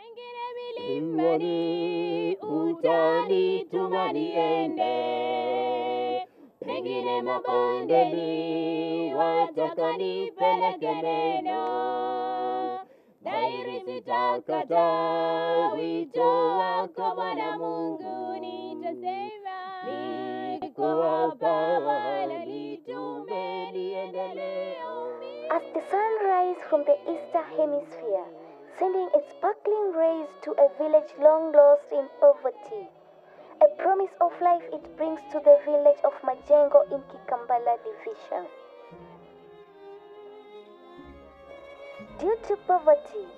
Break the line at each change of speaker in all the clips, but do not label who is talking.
Pengine milimani utanituma niende, pengine mabondeni wataka nipeleke neno. Dhahiri sitakata wito wako Bwana Mungu, nitasema. Niko hapa, wala nitume niendelee.
As the sun rises from the eastern hemisphere, sending its sparkling rays to a village long lost in poverty, a promise of life it brings to the village of Majengo in Kikambala division. Due to poverty,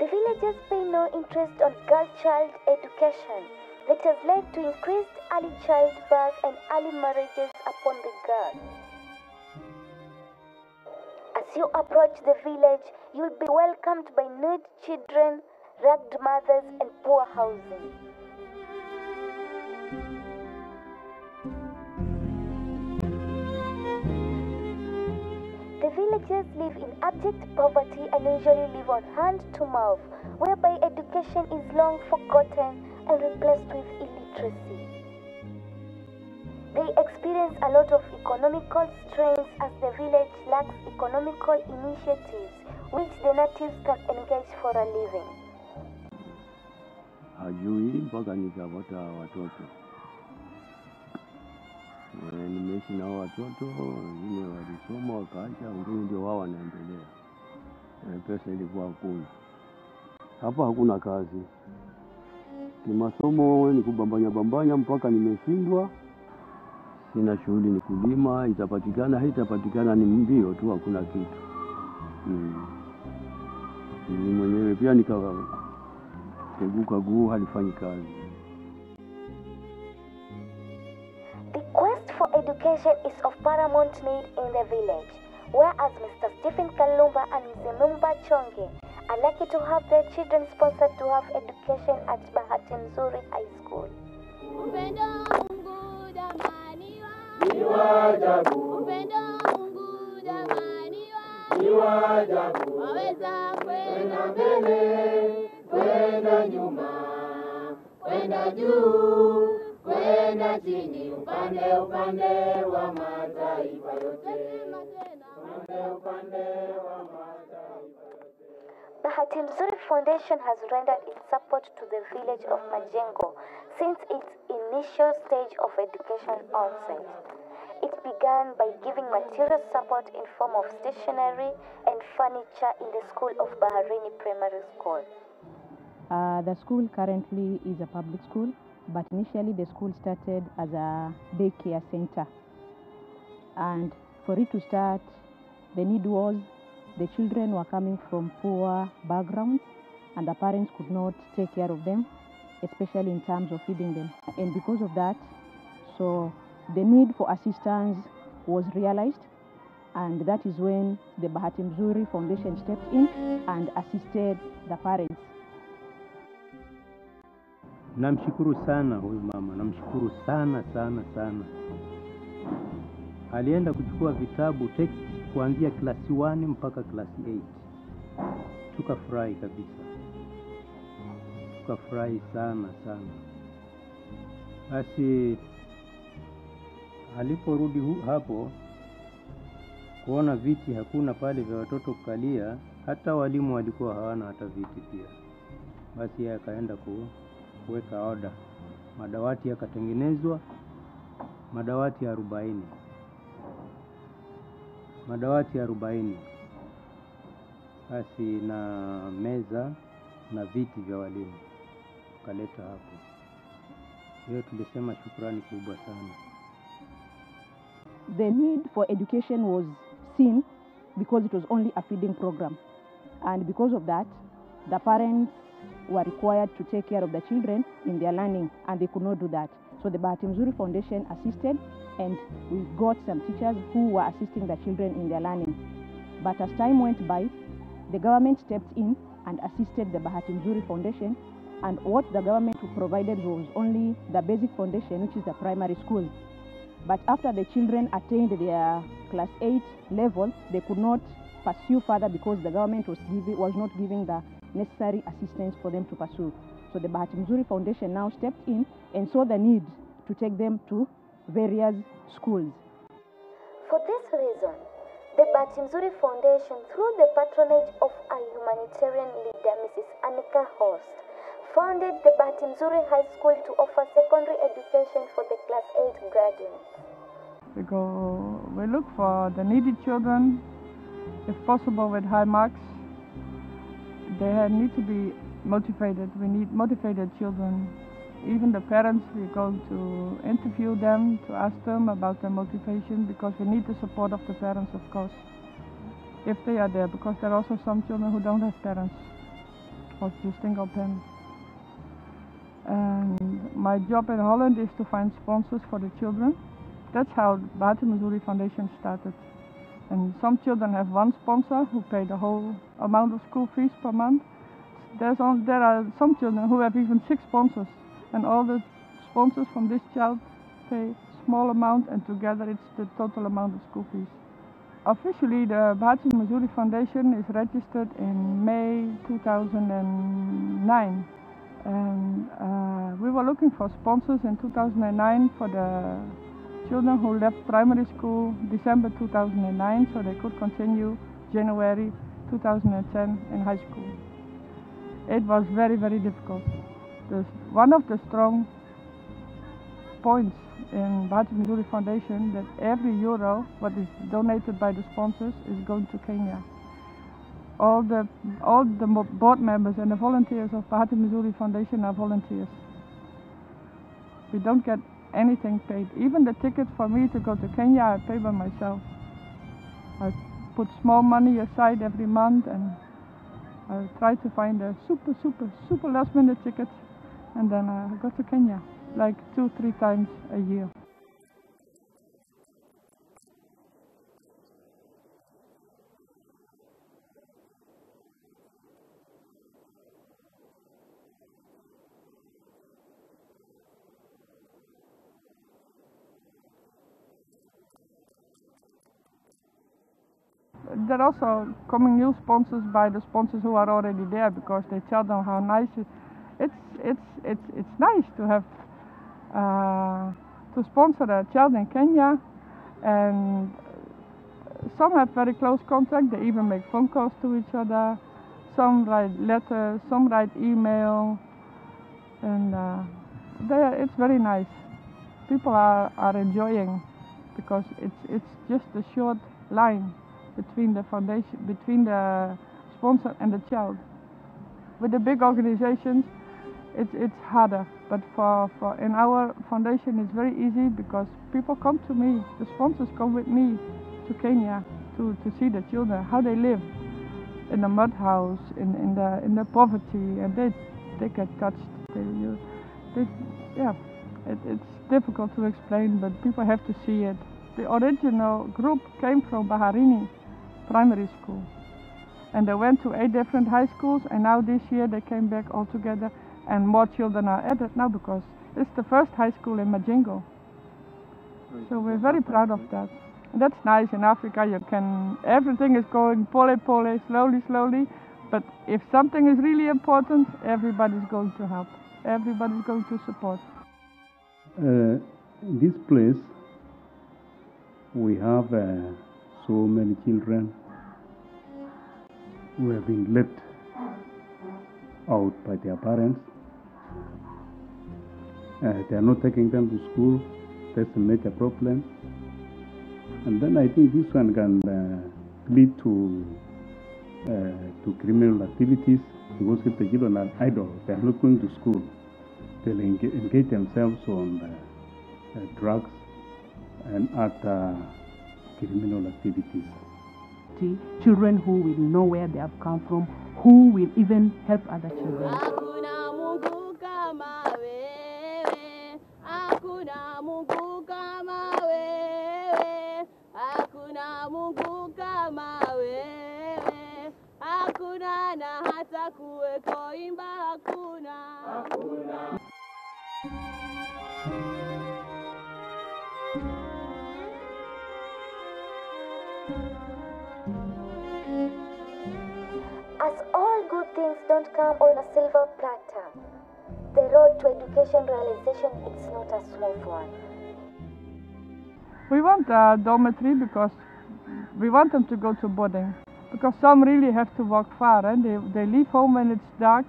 the villagers pay no interest on girl child education that has led to increased early childbirth and early marriages upon the girl. As you approach the village, you'll be welcomed by nude children, ragged mothers, and poor housing. The villagers live in abject poverty and usually live on hand to mouth, whereby education is long forgotten and replaced with illiteracy. They experience a lot of economical strains as the village lacks economical initiatives which the natives can engage for a living.
hajui mpaka nikapata watoto. Nimeishi nao watoto, wengine walisoma wakaacha, wengine ndio wao wanaendelea. Pesa ilikuwa hapa, hakuna kazi kimasomo, ni kubambanya bambanya mpaka nimeshindwa. Sina shughuli, ni kulima, itapatikana haitapatikana, ni mbio tu, hakuna kitu mm. Mimi mwenyewe pia nikateguka guu, halifanyi kazi.
The quest for education is of paramount need in the village, whereas Mr. Stephen Kalumba and Mzee Mumba Chonge are lucky to have their children sponsored to have education at Bahati Nzuri High School.
Ni waajabu,
Upendo Mungu jamani wa
ni waajabu,
waweza
kwenda
kwenda
mbele, kwenda nyuma, kwenda juu, kwenda chini, upande upande wa mataifa yote, upande upande wa mataifa
Bahati Mzuri Foundation has rendered its support to the village of Majengo since its initial stage of education onset. It began by giving material support in form of stationery and furniture in the school of Baharini Primary School.
Uh, the school currently is a public school, but initially the school started as a daycare center. And for it to start, the need was the children were coming from poor backgrounds, and the parents could not take care of them, especially in terms of feeding them. And because of that, so the need for assistance was realized, and that is when the Bahati Mzuri Foundation stepped in and assisted the parents.
Namshukuru sana huyu mama, namshukuru sana sana sana. Alienda kuchukua vitabu text kuanzia klasi 1 mpaka klasi 8. Tukafurahi kabisa, tukafurahi sana sana. Basi aliporudi hapo kuona viti hakuna pale vya watoto kukalia, hata walimu walikuwa hawana hata viti pia. Basi yeye akaenda kuweka oda, madawati yakatengenezwa, madawati arobaini, madawati arobaini, basi na meza na viti vya walimu tukaleta hapo. Hiyo tulisema shukrani kubwa sana.
the need for education was seen because it was only a feeding program. And because of that, the parents were required to take care of the children in their learning, and they could not do that. So the Bahati Mzuri Foundation assisted, and we got some teachers who were assisting the children in their learning. But as time went by, the government stepped in and assisted the Bahati Mzuri Foundation, and what the government provided was only the basic foundation, which is the primary school. But after the children attained their class 8 level, they could not pursue further because the government was giving was not giving the necessary assistance for them to pursue. So the Bahati Mzuri Foundation now stepped in and saw the need to take them to various schools.
For this reason, the Bahati Mzuri Foundation, through the patronage of a humanitarian leader, Mrs. Anneke Horst, founded the Bahati Mzuri High School to offer secondary education for the class 8 graduates.
We go, we look for the needy children, if possible with high marks. They need to be motivated. We need motivated children. Even the parents, we're going to interview them to ask them about their motivation because we need the support of the parents, of course, if they are there. Because there are also some children who don't have parents or just single parents. And my job in Holland is to find sponsors for the children. That's how Bahati Mzuri Foundation started. And some children have one sponsor who pay the whole amount of school fees per month. There's on, there are some children who have even six sponsors, and all the sponsors from this child pay small amount, and together it's the total amount of school fees. Officially, the Bahati Mzuri Foundation is registered in May 2009. And uh, we were looking for sponsors in 2009 for the children who left primary school December 2009 so they could continue January 2010 in high school. It was very, very difficult. One of the strong points in Bahati Mzuri Foundation that every euro what is donated by the sponsors is going to Kenya. All the all the board members and the volunteers of Bahati Mzuri Foundation are volunteers. We don't get anything paid. Even the ticket for me to go to Kenya, I pay by myself. I put small money aside every month and I try to find a super, super, super last minute ticket and then I go to Kenya like two, three times a year. There are also coming new sponsors by the sponsors who are already there because they tell them how nice it, it's it's it's it's nice to have uh, to sponsor a child in Kenya. And some have very close contact. They even make phone calls to each other. Some write letters some write email. And uh, are, it's very nice. People are, are enjoying because it's it's just a short line between the foundation between the sponsor and the child. With the big organizations it's it's harder. But for, for in our foundation it's very easy because people come to me the sponsors come with me to kenya to, to see the children how they live in the mud house in, in the in the poverty and they they get touched. They, you, they yeah it, it's difficult to explain but people have to see it. The original group came from baharini primary school and they went to eight different high schools and now this year they came back all together and more children are added now because it's the first high school in Majengo. So we're very proud of that. And that's nice in Africa you can everything is going pole pole slowly slowly but if something is really important everybody's going to help. Everybody's going to support.
Uh, in this place, we have uh, so many children who have been left out by their parents. Uh, they are not taking them to school. That's a major problem. And then I think this one can uh, lead to uh, to criminal activities because if the children are idle, they are not going to school. They'll engage, themselves on uh, uh, drugs and other criminal activities.
children who will know where they have come from, who will even help other children.
Hakuna
don't come on a silver platter. The road to education realization is not a smooth one.
We want a dormitory because we want them to go to boarding. Because some really have to walk far and they, they leave home when it's dark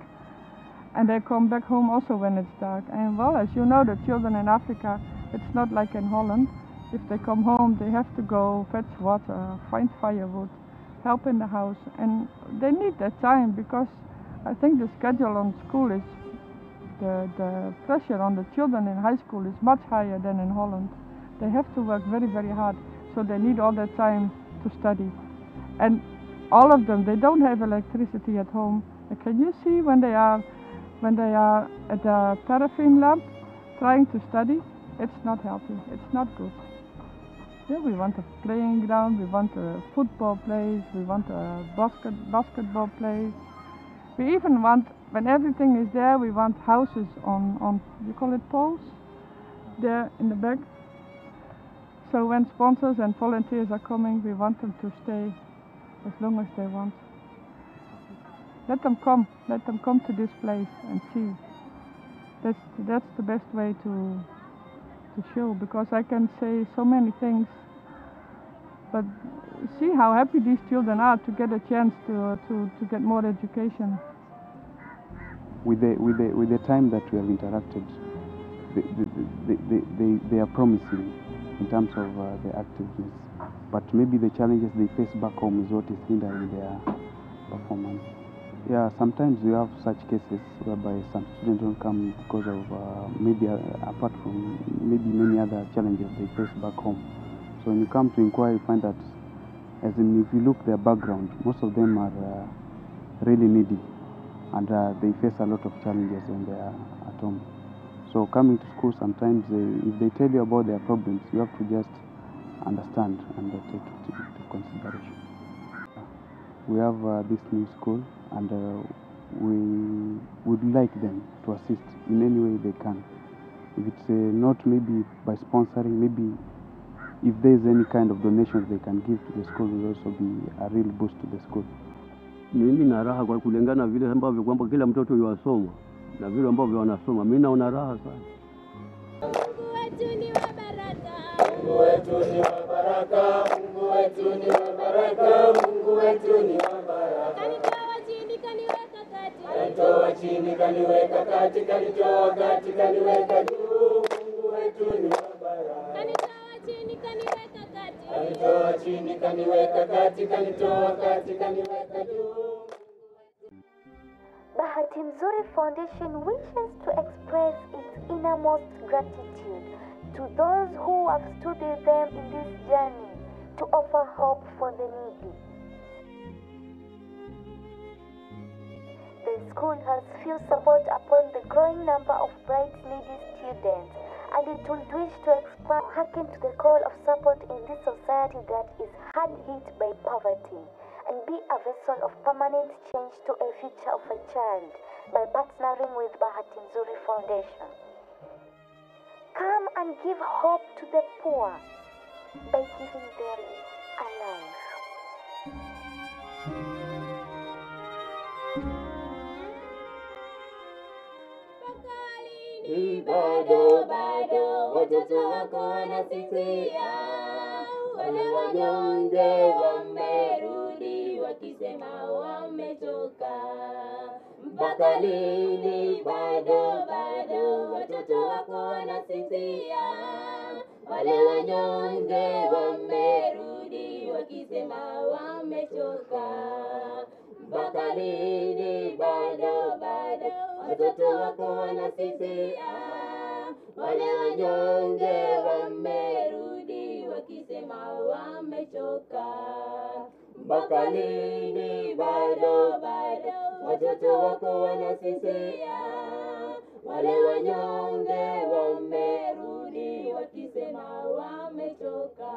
and they come back home also when it's dark. And well, as you know, the children in Africa, it's not like in Holland. If they come home, they have to go fetch water, find firewood, help in the house. And they need that time because I think the schedule on school is, the, the pressure on the children in high school is much higher than in Holland. They have to work very, very hard. So they need all that time to study. And all of them, they don't have electricity at home. And can you see when they are when they are at the paraffin lamp trying to study? It's not healthy. It's not good. Yeah, we want a playing ground. We want a football place. We want a basket basketball place. We even want, when everything is there, we want houses on on you call it poles, there in the back. So when sponsors and volunteers are coming, we want them to stay as long as they want. Let them come. Let them come to this place and see. That's that's the best way to to show because I can say so many things, but see how happy these children are to get a chance to to, to get more education.
with the with the with the time that we have interacted, they they, they, they, they are promising in terms of uh, the activeness, but maybe the challenges they face back home is what is hindering their performance. Yeah, sometimes we have such cases whereby some students don't come because of uh, maybe uh, apart from maybe many other challenges they face back home. So when you come to inquire, you find that as in if you look their background, most of them are uh, really needy and uh, they face a lot of challenges when they are at home. So coming to school, sometimes they, if they tell you about their problems, you have to just understand and uh, take it into consideration. We have uh, this new school, and uh, we would like them to assist in any way they can. If it's uh, not maybe by sponsoring, maybe if there's any kind of donations they can give to the school, will also be a real boost to the school.
Mimi na raha kwa kulingana vile ambavyo kwamba kila mtoto yuwasoma na vile ambavyo wanasoma, mimi naona raha sana.
Mungu wetu ni wa baraka, Mungu wetu ni wa baraka, Mungu wetu ni wa baraka, Mungu wetu ni wa baraka. Kanitoa chini kaniweka kati, kanitoa chini kaniweka kati, kanitoa kati kaniweka juu. Mungu wetu ni wa baraka. Chini kaniweka kati, kanitoa kati kaniweka juu.
Bahati Foundation wishes to express its innermost gratitude to those who have stood with them in this journey to offer hope for the needy. The school has few support upon the growing number of bright needy students it wish to expand hearken to the call of support in this society that is hard hit by poverty and be a vessel of permanent change to a future of a child by partnering with Bahati Mzuri Foundation. Come and give hope to the poor by giving them a life.
Ni bado bado watoto wako wanasisia, wale wanyonge wamerudi wakisema wamechoka. Mpaka lini? Bado bado watoto wako wanasisia, wale wanyonge wamerudi wakisema wamechoka. Mpaka lini? Bado watoto wako wanasisia, wale wanyonge wamerudi wakisema wamechoka. Mpaka lini? Bado bado, watoto wako wanasisia, wale wanyonge wamerudi wakisema wamechoka.